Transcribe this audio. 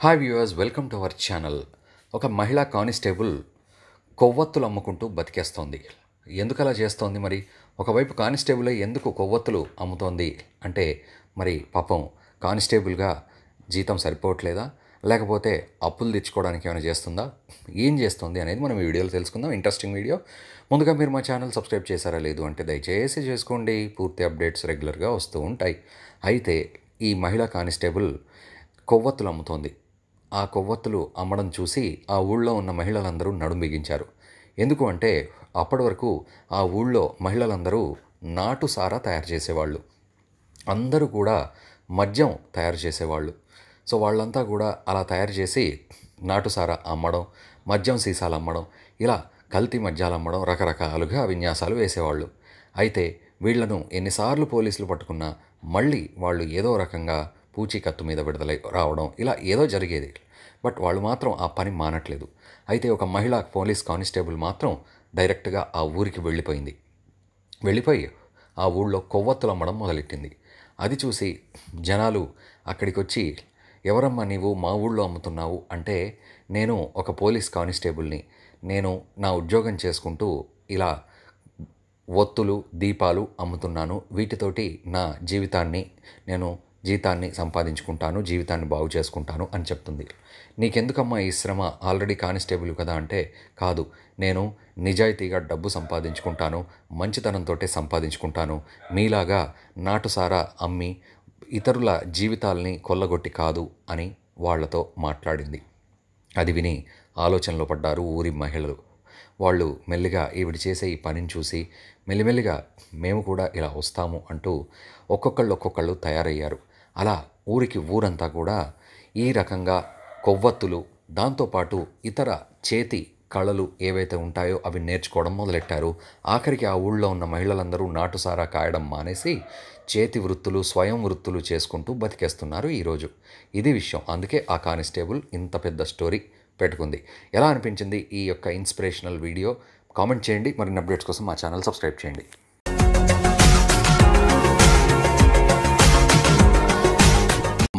Hi viewers welcome to our channel ఒక మహిళా constable కొవ్వొత్తులు అమ్ముకుంటూ బతికేస్తోంది. ఎందుకు అలా చేస్తోంది మరి? ఒకవైపు కానిస్టేబుల్ ఎందుకు కొవ్వొత్తులు అమ్ముతోంది? అంటే మరి పాపం కానిస్టేబుల్గా జీతం సరిపోవట్లేదా? లేకపోతే అప్పులు తెచ్చుకోవడానికి ఏమైనా చేస్తుందా? ఏం చేస్తుంది అనేది మనం ఈ వీడియోలో తెలుసుకుందాం. ఇంట్రెస్టింగ్ వీడియో ముందుగా మీరు మా ఛానల్ సబ్స్క్రైబ్ చేశారా లేదు అంటే దయచేసి చేసుకోండి. పూర్తి అప్డేట్స్ రెగ్యులర్గా వస్తూ ఉంటాయి. అయితే ఈ మహిళా కానిస్టేబుల్ కొవ్వొత్తులు అమ్ముతోంది. ఆ కొవ్వొత్తులు అమ్మడం చూసి ఆ ఊళ్ళో ఉన్న మహిళలందరూ నడుం బిగించారు. ఎందుకు అంటే అప్పటి వరకు ఆ ఊళ్ళో మహిళలందరూ నాటు సారా తయారు చేసేవాళ్ళు. అందరూ కూడా మద్యం తయారు చేసేవాళ్ళు. సో వాళ్ళంతా కూడా అలా తయారు చేసి నాటుసారా అమ్మడం మద్యం సీసాలు అమ్మడం ఇలా కల్తీ మద్యాలు అమ్మడం రకరకాలుగా విన్యాసాలు వేసేవాళ్ళు. అయితే వీళ్ళను ఎన్నిసార్లు పోలీసులు పట్టుకున్నా మళ్ళీ వాళ్ళు ఏదో రకంగా పూచీకత్తు మీద విడుదలై రావడం ఇలా ఏదో జరిగేది. బట్ వాళ్ళు మాత్రం ఆ పని మానట్లేదు. అయితే ఒక మహిళా పోలీస్ కానిస్టేబుల్ మాత్రం డైరెక్ట్గా ఆ ఊరికి వెళ్ళిపోయింది. వెళ్ళిపోయి ఆ ఊళ్ళో కొవ్వొత్తులు అమ్మడం మొదలెట్టింది. అది చూసి జనాలు అక్కడికి వచ్చి ఎవరమ్మా నీవు? మా ఊళ్ళో అమ్ముతున్నావు అంటే నేను ఒక పోలీస్ కానిస్టేబుల్ని. నేను నా ఉద్యోగం చేసుకుంటూ ఇలా ఒత్తులు దీపాలు అమ్ముతున్నాను. వీటితోటి నా జీవితాన్ని నేను జీతాన్ని సంపాదించుకుంటాను జీవితాన్ని బాగు చేసుకుంటాను అని చెప్తుంది. నీకెందుకమ్మా ఈ శ్రమ? ఆల్రెడీ కానిస్టేబుల్ కదా అంటే కాదు. నేను నిజాయితీగా డబ్బు సంపాదించుకుంటాను మంచితనంతో సంపాదించుకుంటాను. మీలాగా నాటుసారా అమ్మి ఇతరుల జీవితాల్ని కొల్లగొట్టి కాదు అని వాళ్ళతో మాట్లాడింది. అది విని ఆలోచనలో పడ్డారు ఊరి మహిళలు. వాళ్ళు మెల్లిగా ఈవిడ చేసే ఈ పనిని చూసి మెల్లిమెల్లిగా మేము కూడా ఇలా వస్తాము అంటూ ఒక్కొక్కళ్ళు ఒక్కొక్కళ్ళు తయారయ్యారు. అలా ఊరికి ఊరంతా కూడా ఈ రకంగా కొవ్వొత్తులు దాంతోపాటు ఇతర చేతి కళలు ఏవైతే ఉంటాయో అవి నేర్చుకోవడం మొదలెట్టారు. ఆఖరికి ఆ ఊళ్ళో ఉన్న మహిళలందరూ నాటుసారా కాయడం మానేసి చేతి వృత్తులు స్వయం వృత్తులు చేసుకుంటూ బతికేస్తున్నారు ఈరోజు. ఇది విషయం. అందుకే ఆ కానిస్టేబుల్ ఇంత పెద్ద స్టోరీ పెట్టుకుంది. ఎలా అనిపించింది ఈ యొక్క ఇన్స్పిరేషనల్ వీడియో? కామెంట్ చేయండి. మరిన్ని అప్డేట్స్ కోసం మా ఛానల్ సబ్స్క్రైబ్ చేయండి.